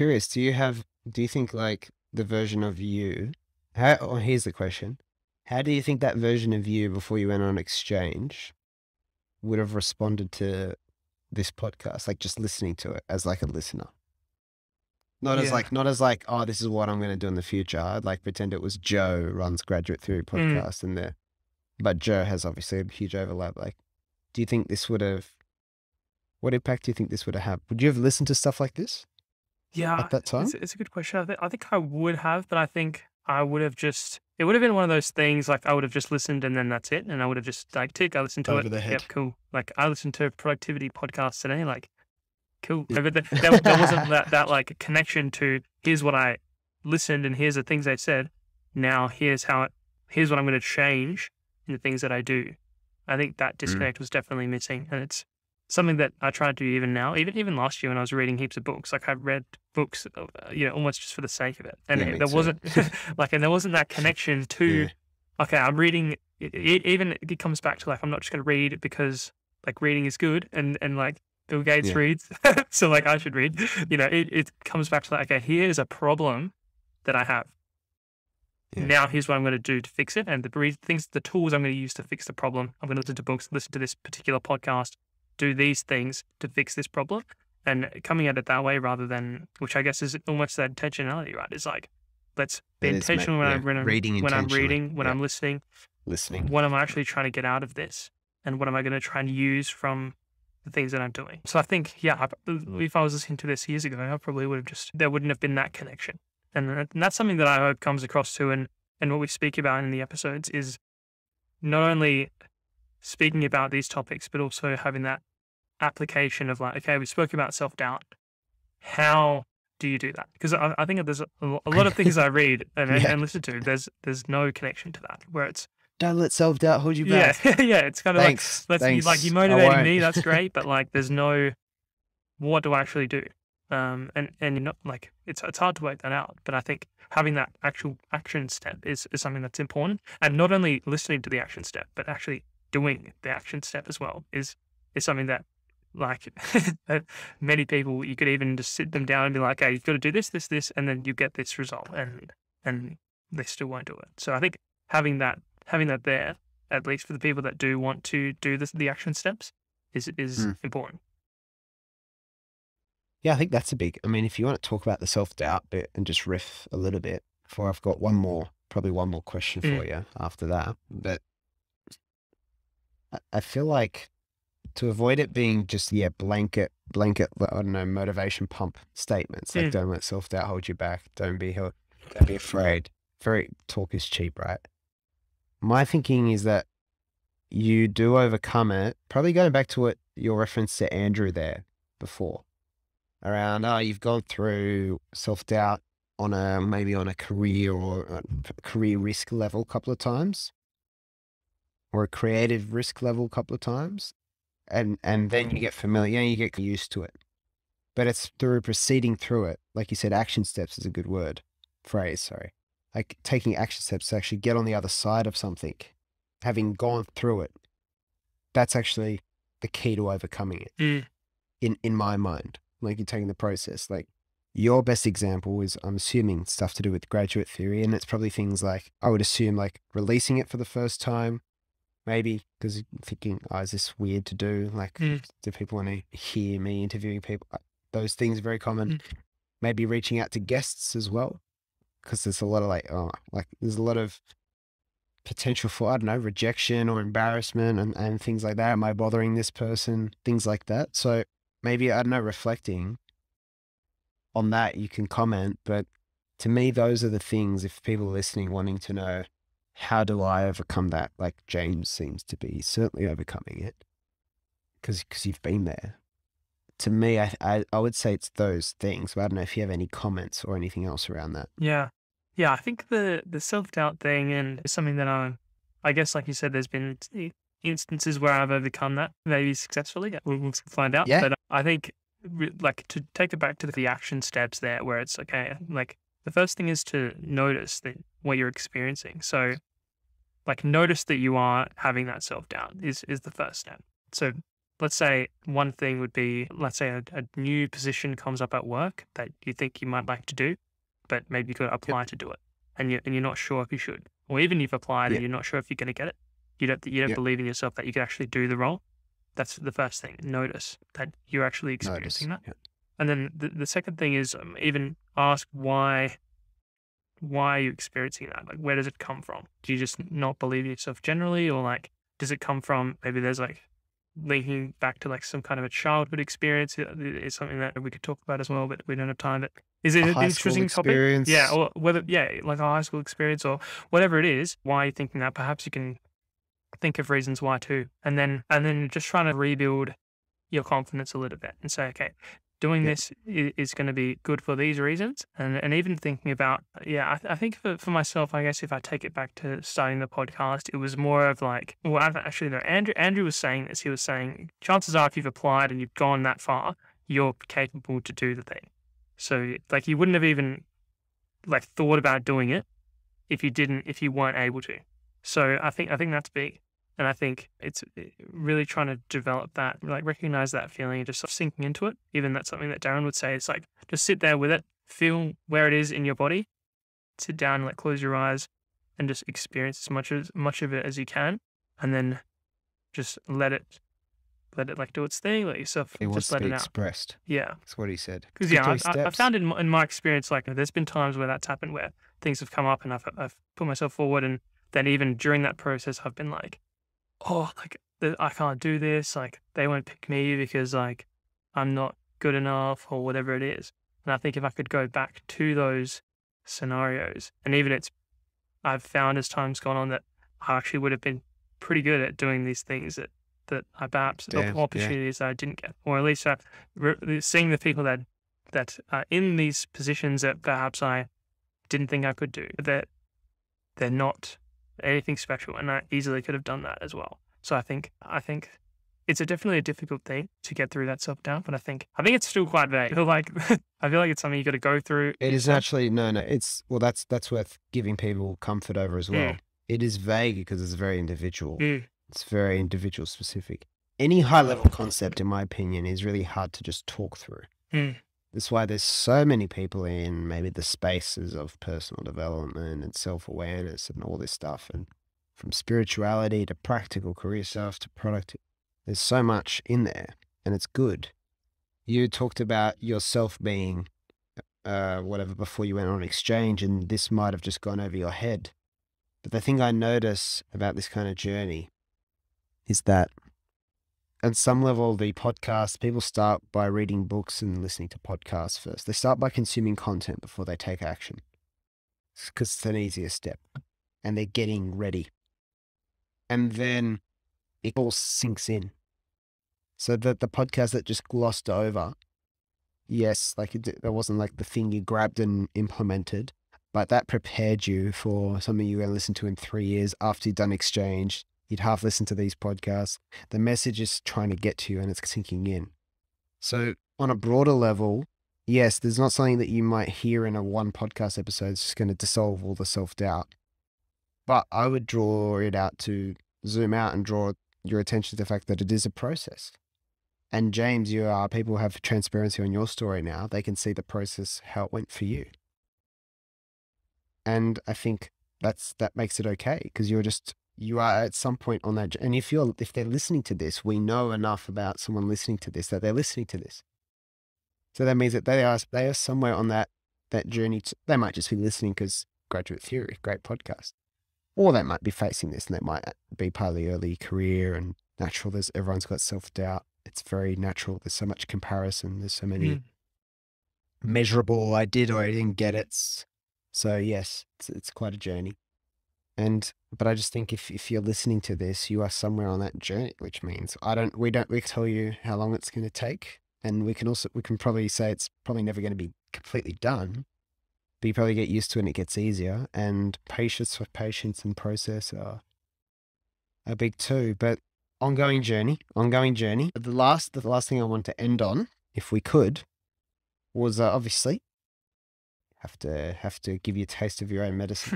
curious. Do you have? Do you think like the version of you? How? Or here's the question: How do you think that version of you before you went on exchange would have responded to this podcast? Like just listening to it as like a listener, not as like not as like oh this is what I'm going to do in the future. I'd like pretend it was Joe runs Graduate Theory Mm. podcast and there, but Joe has obviously a huge overlap. Like, do you think this would have? What impact do you think this would have had? Would you have listened to stuff like this? Yeah, at that time? It's, it's a good question. I, th- I think I would have, but I think I would have just. It would have been one of those things like I would have just listened and then that's it, and I would have just like tick. I listened to Over it. the Yep, head. cool. Like I listened to a productivity podcast today. Like, cool. Yeah. But there, there wasn't that that like connection to here's what I listened and here's the things they said. Now here's how it. Here's what I'm going to change in the things that I do. I think that mm. disconnect was definitely missing, and it's something that I try to do even now. Even even last year when I was reading heaps of books, like I read books, uh, you know, almost just for the sake of it, and Yeah, there wasn't like, and there wasn't that connection to. Yeah. Okay, I'm reading. It, it, even it comes back to like I'm not just going to read because like reading is good, and and like Bill Gates Yeah. reads, so like I should read. You know, it it comes back to like, okay, here's a problem that I have. Yeah. Now here's what I'm going to do to fix it, and the things, the tools I'm going to use to fix the problem. I'm going to listen to books, listen to this particular podcast, do these things to fix this problem, and coming at it that way rather than, which I guess is almost that intentionality, right? It's like, let's be It is, intentional when Yeah. I'm when I'm Reading when I'm reading, when Yeah. I'm listening. Listening. What am I actually trying to get out of this, and what am I going to try and use from the things that I'm doing? So I think, yeah, I, if I was listening to this years ago, I probably would have just there wouldn't have been that connection, and, uh, and that's something that I hope comes across too, and and what we speak about in the episodes is not only speaking about these topics, but also having that application of like, okay, we spoke about self doubt. How do you do that? Because I, I think there's a, a lot of things I read and, Yeah. and listen to. There's there's no connection to that. Where it's Don't let self doubt hold you back. yeah yeah. it's kind of like Thanks. let's Thanks. like you motivating me. That's great, but like there's no what do I actually do? Um, and and you're not like it's it's hard to work that out. But I think having that actual action step is is something that's important, and not only listening to the action step, but actually doing the action step as well is is something that like many people you could even just sit them down and be like, hey, you've got to do this, this, this, and then you get this result, and and they still won't do it. So I think having that having that there, at least for the people that do want to do this, the action steps, is is Mm. important. Yeah, I think that's a big. I mean, if you want to talk about the self doubt bit and just riff a little bit, before I've got one more, probably one more question for Mm. you after that. But I feel like to avoid it being just yeah blanket blanket I don't know motivation pump statements like Mm. don't let self doubt hold you back, don't be don't be afraid. Very talk is cheap, right? My thinking is that you do overcome it. Probably going back to what your reference to Andrew there before around oh you've gone through self-doubt on a maybe on a career or a career risk level a couple of times or a creative risk level a couple of times and and then you get familiar you get used to it. But it's through proceeding through it like you said action steps is a good word phrase sorry. Like taking action steps to actually get on the other side of something having gone through it. That's actually the key to overcoming it Mm. in in my mind like you're taking the process. Like your best example is i'm assuming stuff to do with graduate theory and it's probably things like i would assume like releasing it for the first time maybe because you're thinking oh is this weird to do? Like Mm. do people want to hear me interviewing people? Those things are very common. Mm. maybe reaching out to guests as well because there's a lot of like oh like there's a lot of potential for i don't know rejection or embarrassment and, and things like that. Am i bothering this person? Things like that. So maybe i don't know reflecting on that you can comment but to me those are the things if people are listening wanting to know how do i overcome that like james seems to be certainly overcoming it because because you've been there to me I, I i would say it's those things but i don't know if you have any comments or anything else around that Yeah, yeah. I think the the self doubt thing and something that I'm. I guess, like you said, there's been instances where I've overcome that, maybe successfully. We'll, we'll find out. Yeah. But I think, like, to take it back to the action steps there, where it's okay. Like, the first thing is to notice that what you're experiencing. So, like, notice that you are having that self doubt is is the first step. So, let's say one thing would be, let's say a, a new position comes up at work that you think you might like to do, but maybe you could apply to do it, and you and you're not sure if you should, or even you've applied Yeah. and you're not sure if you're going to get it. You don't you don't Yeah. believe in yourself that you can actually do the role. That's the first thing. Notice that you're actually Notice. experiencing that. Yeah. And then the, the second thing is um, even ask why why are you experiencing that? Like where does it come from? Do you just not believe yourself generally or like does it come from maybe there's like linking back to like some kind of a childhood experience is something that we could talk about as well, but we don't have time. But is it A an interesting topic? Yeah, or whether yeah, like a high school experience or whatever it is, why are you thinking that? Perhaps you can think of reasons why too. And then and then just trying to rebuild your confidence a little bit and say, okay, doing Yeah. this is going to be good for these reasons. And and even thinking about yeah, I, th- I think for, for myself, I guess if I take it back to starting the podcast, it was more of like well, I've actually no Andrew Andrew was saying this. He was saying chances are if you've applied and you've gone that far, you're capable to do the thing. So like you wouldn't have even like thought about doing it if you didn't if you weren't able to. So I think I think that's big. And I think it's uh, really trying to develop that, like recognize that feeling and just sort of sinking into it. Even that's something that Darren would say. It's like just sit there with it, feel where it is in your body, sit down, like close your eyes, and just experience as much as much of it as you can, and then just let it, let it like do its thing. Let yourself It just to let be it out. expressed. Yeah. That's what he said. Because yeah, I, I, I found in my, in my experience like there's been times where that's happened where things have come up and I've I've put myself forward and then even during that process I've been like, oh like I can't do this like they won't pick me because like I'm not good enough or whatever it is. And I think if I could go back to those scenarios and even it's I've found as time's gone on that I actually would have been pretty good at doing these things that that I perhaps Damn, yeah. opportunities that I didn't get, or at least uh, re- seeing the people that that are in these positions that perhaps I didn't think I could do. That they're not anything special, and I easily could have done that as well. So I think I think it's a definitely a difficult thing to get through that self doubt, but I think I think it's still quite vague. I feel like I feel like it's something you got to go through. It is actually no, no. It's well, that's that's worth giving people comfort over as well. Mm. It is vague because it's very individual. Mm. It's very individual specific. Any high level concept, in my opinion, is really hard to just talk through. Mm. That's why there's so many people in maybe the spaces of personal development and self awareness and all this stuff, and from spirituality to practical career stuff to product. There's so much in there, and it's good. You talked about yourself being uh, whatever before you went on exchange, and this might have just gone over your head. But the thing I notice about this kind of journey is that at some level, the podcast, people start by reading books and listening to podcasts first. They start by consuming content before they take action because it's an easier step and they're getting ready. And then it all sinks in. So that the podcast that just glossed over, yes, like it, wasn't like the thing you grabbed and implemented, but that prepared you for something you're going to listen to in three years after you've done exchange. You'd half listen to these podcasts. The message is trying to get to you and it's sinking in. So, on a broader level, yes, there's not something that you might hear in a one podcast episode that's just going to dissolve all the self doubt. But I would draw it out to zoom out and draw your attention to the fact that it is a process. And James, you are people have transparency on your story now. They can see the process, how it went for you. And I think that's that makes it okay because you're just you are at some point on that. And if you're if they're listening to this, we know enough about someone listening to this that they're listening to this. So that means that they are they are somewhere on that that journey. To, they might just be listening because graduate theory, great podcast, or they might be facing this and they might be part of the early career and natural. There's everyone's got self doubt. It's very natural. There's so much comparison. There's so many Mm. measurable. I did or I didn't get it. So yes, it's, it's quite a journey. And but I just think if if you're listening to this, you are somewhere on that journey, which means I don't we don't we tell you how long it's going to take, and we can also we can probably say it's probably never going to be completely done. But you probably get used to it and it gets easier. And patience for patience and process are are big too. But ongoing journey, ongoing journey. The last the last thing I want to end on, if we could, was uh, obviously have to have to give you a taste of your own medicine.